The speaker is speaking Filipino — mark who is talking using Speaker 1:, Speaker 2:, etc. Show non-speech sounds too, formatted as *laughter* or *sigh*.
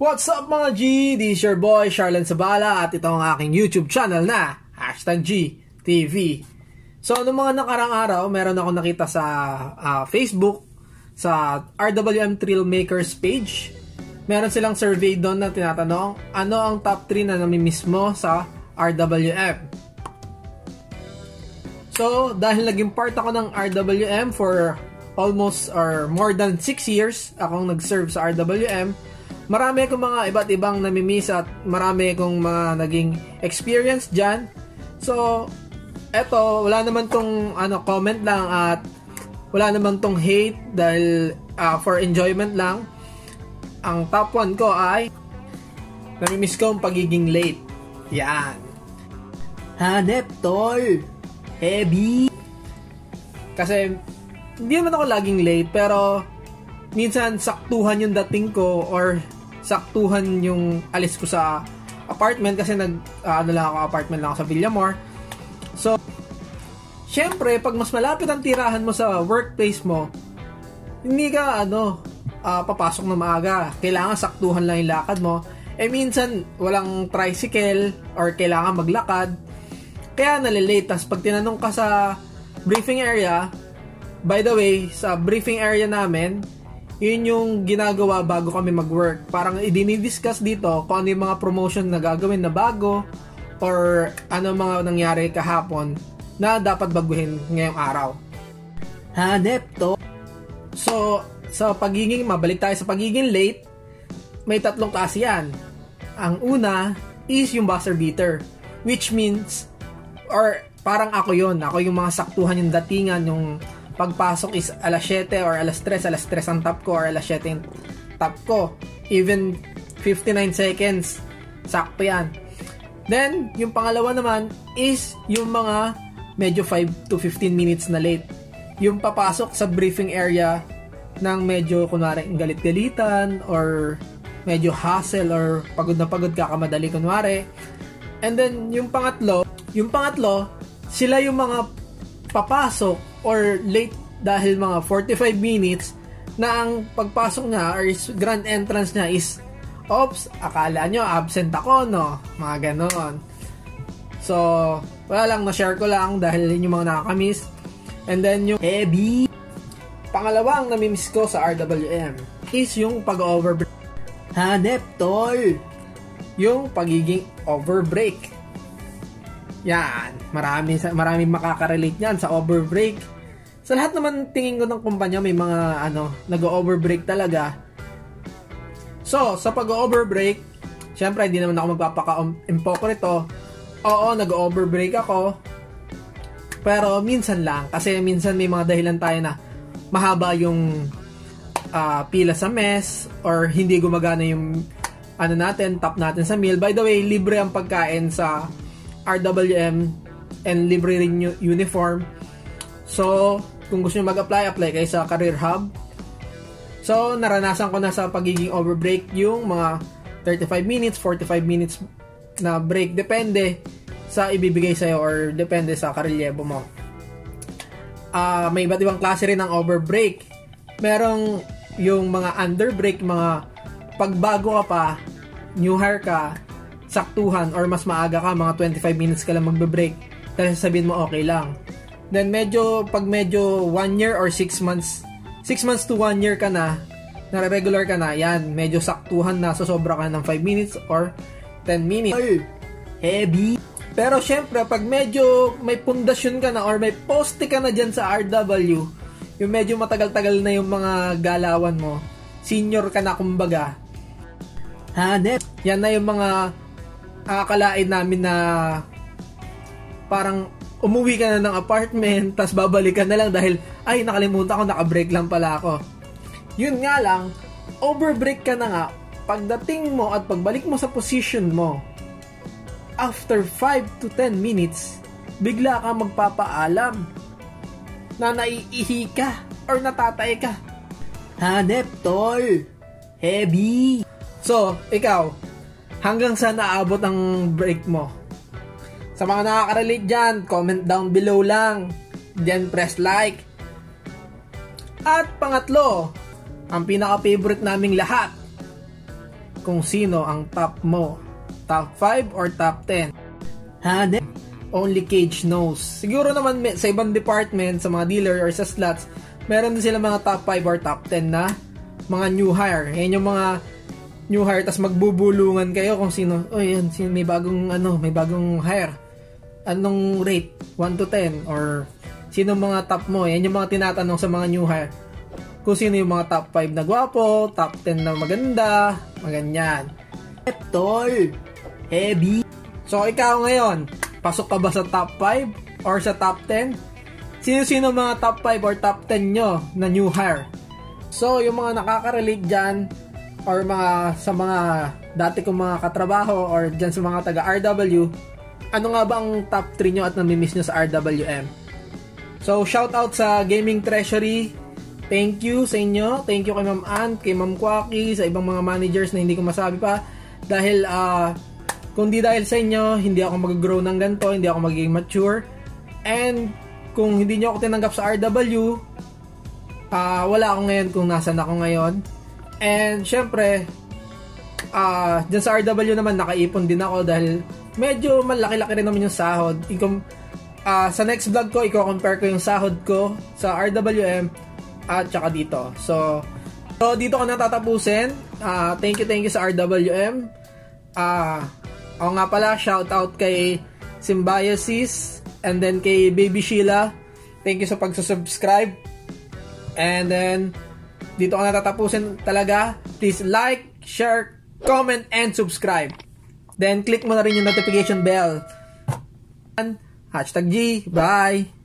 Speaker 1: What's up mga G? This is your boy Charlene Sabala at ito ang aking YouTube channel na Hashtag G TV. So, noong mga nakarang araw, meron ako nakita sa uh, Facebook, sa RWM Trail Makers page. Meron silang survey doon na tinatanong, ano ang top 3 na namimiss mo sa RWM? So, dahil naging part ako ng RWM for almost or more than 6 years akong nag-serve sa RWM, marami akong mga iba't ibang namimiss at marami akong mga naging experience dyan. So, eto, wala naman tong ano, comment lang at wala naman tong hate dahil uh, for enjoyment lang. Ang top 1 ko ay namimiss ko ang pagiging late. Yan. Hanep, tol. Heavy. Kasi, hindi naman ako laging late, pero minsan saktuhan yung dating ko or saktuhan yung alis ko sa apartment kasi nag uh, ano lang ako apartment lang ako sa Villamor. So Syempre, pag mas malapit ang tirahan mo sa workplace mo, hindi ka ano, uh, papasok na maaga. Kailangan saktuhan lang yung lakad mo. Eh minsan, walang tricycle or kailangan maglakad. Kaya nalilate. Tapos pag tinanong ka sa briefing area, by the way, sa briefing area namin, yun yung ginagawa bago kami mag-work. Parang idinidiscuss dito kung ano yung mga promotion na gagawin na bago or ano mga nangyari kahapon na dapat baguhin ngayong araw. Hanep to. So, sa pagiging, mabalik tayo sa pagiging late, may tatlong klase yan. Ang una is yung buzzer beater, which means, or parang ako yon ako yung mga saktuhan yung datingan, yung pagpasok is alas 7 or alas 3, alas 3 ang top ko or alas 7 ang top ko. Even 59 seconds, sakto yan. Then, yung pangalawa naman is yung mga medyo 5 to 15 minutes na late. Yung papasok sa briefing area ng medyo kunwari galit-galitan or medyo hassle or pagod na pagod ka kamadali kunwari. And then, yung pangatlo, yung pangatlo, sila yung mga papasok or late dahil mga 45 minutes na ang pagpasok niya or grand entrance niya is Ops, akala nyo absent ako, no? Mga ganon. So, wala lang, na-share ko lang dahil yun yung mga nakakamiss. And then yung heavy. Pangalawang namimiss ko sa RWM is yung pag-overbreak. Hanep, tol! Yung pagiging overbreak yan, marami marami makaka-relate niyan sa overbreak. Sa lahat naman tingin ko ng kumpanya may mga ano, nag-overbreak talaga. So, sa pag-overbreak, syempre hindi naman ako magpapaka-impoko nito. Oo, nag-overbreak ako. Pero minsan lang kasi minsan may mga dahilan tayo na mahaba yung uh, pila sa mess or hindi gumagana yung ano natin, top natin sa meal. By the way, libre ang pagkain sa RWM and libre rin uniform. So, kung gusto nyo mag-apply, apply kayo sa Career Hub. So, naranasan ko na sa pagiging overbreak yung mga 35 minutes, 45 minutes na break. Depende sa ibibigay sa'yo or depende sa karelyebo mo. Uh, may iba't ibang klase rin ng overbreak. Merong yung mga underbreak, mga pagbago ka pa, new hire ka, saktuhan or mas maaga ka, mga 25 minutes ka lang magbe-break kasi sabihin mo okay lang. Then medyo, pag medyo 1 year or 6 months, 6 months to 1 year ka na, na regular ka na, yan, medyo saktuhan na, so sobra ka ng 5 minutes or 10 minutes. Ay, heavy. Pero syempre, pag medyo may pundasyon ka na or may poste ka na dyan sa RW, yung medyo matagal-tagal na yung mga galawan mo, senior ka na kumbaga, hanep. Yan na yung mga akalain namin na parang umuwi ka na ng apartment, *laughs* tapos babalik ka na lang dahil, ay, nakalimutan ko, nakabreak lang pala ako. Yun nga lang, overbreak ka na nga, pagdating mo at pagbalik mo sa position mo, after 5 to 10 minutes, bigla ka magpapaalam na naiihi ka or natatay ka. Hanep, tol! Heavy! So, ikaw, hanggang sa naabot ang break mo. Sa mga nakaka-relate dyan, comment down below lang. Then press like. At pangatlo, ang pinaka-favorite naming lahat. kung sino ang top mo. Top 5 or top 10? Ha? Only Cage knows. Siguro naman may, sa ibang department, sa mga dealer or sa slots, meron din sila mga top 5 or top 10 na mga new hire. Yan yung mga new hire, tas magbubulungan kayo kung sino, oh yan, sino, may bagong, ano, may bagong hire. Anong rate? 1 to 10? Or sino mga top mo? Yan yung mga tinatanong sa mga new hire kung sino yung mga top 5 na gwapo, top 10 na maganda, maganyan. Tol, heavy. So, ikaw ngayon, pasok ka ba sa top 5 or sa top 10? Sino-sino mga top 5 or top 10 nyo na new hire? So, yung mga nakaka-relate dyan, or mga sa mga dati kong mga katrabaho or dyan sa mga taga RW, ano nga ba ang top 3 nyo at namimiss nyo sa RWM? So, shout out sa Gaming Treasury, Thank you sa inyo. Thank you kay Ma'am Ann, kay Ma'am Kwaki, sa ibang mga managers na hindi ko masabi pa. Dahil, uh, kung di dahil sa inyo, hindi ako mag-grow ng ganito, hindi ako magiging mature. And, kung hindi nyo ako tinanggap sa RW, uh, ah, wala ako ngayon kung nasan ako ngayon. And, syempre, uh, dyan sa RW naman, nakaipon din ako dahil medyo malaki-laki rin naman yung sahod. Ikom, uh, sa next vlog ko, i-compare ko yung sahod ko sa RWM at saka dito. So, so dito ko natatapusin. Uh, thank you, thank you sa RWM. Ah, uh, ako nga pala, shout out kay Symbiosis and then kay Baby Sheila. Thank you sa pagsusubscribe. And then, dito ko natatapusin talaga. Please like, share, comment, and subscribe. Then, click mo na rin yung notification bell. Hashtag G. Bye!